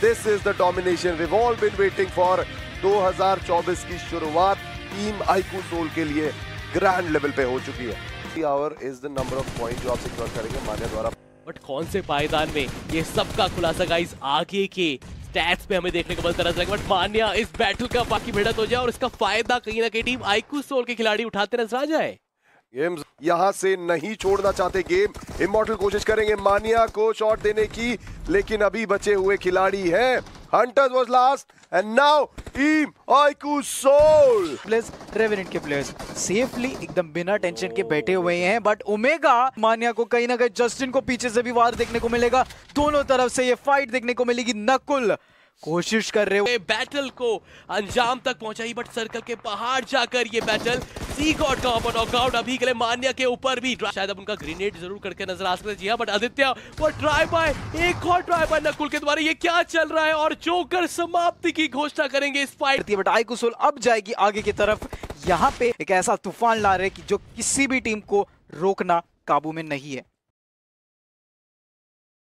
This is the domination revolve been waiting for 2024 की शुरुआत team iQOO soul के लिए ग्रैंड लेवल पे हो चुकी है। Our is the number of point जो आप सिक्योर करेंगे मान्या द्वारा। बट कौन से पायदान में ये सबका खुलासा गाइस आगे के स्टैट्स पे हमें देखने को मिलता है बट मान्या, इस बैटल का बाकी भिड़त हो जाए और इसका फ़ायदा कहीं ना कहीं टीम आईकू सोल के खिलाड़ी उठाते नज़र आ जाए। गेम्स यहाँ से नहीं छोड़ना चाहते गेम। इमोर्टल कोशिश करेंगे मानिया को शॉट देने की लेकिन अभी बचे हुए खिलाड़ी हैं। Hunters was last and now team iQOO Soul players Revenant के प्लेयर्स सेफली एकदम बिना टेंशन के बैठे हुए हैं बट ओमेगा मानिया को कहीं ना कहीं जस्टिन को पीछे से भी वार देखने को मिलेगा। दोनों तरफ़ से ये फाइट देखने को मिलेगी। नकुल कोशिश कर रहे हो। बैटल को अंजाम तक पहुंचाई बट सर्कल के पहाड़ जाकर ये बैटल सी गॉड का ओपन नॉकआउट अभी के लिए मान्या के ऊपर भी। शायद अब उनका ग्रेनेड ज़रूर करके नज़र आ सकते जी हाँ बट आदित्य, वो ट्राई बाय एक और ट्राई बाय नकुल के द्वारा। ये क्या चल रहा है? और जोकर समाप्ति की घोषणा करेंगे इस फाइट बट आई कुसोल अब जाएगी आगे की तरफ़। यहाँ पे एक ऐसा तूफ़ान ला रहे कि जो किसी भी टीम को रोकना काबू में नहीं है।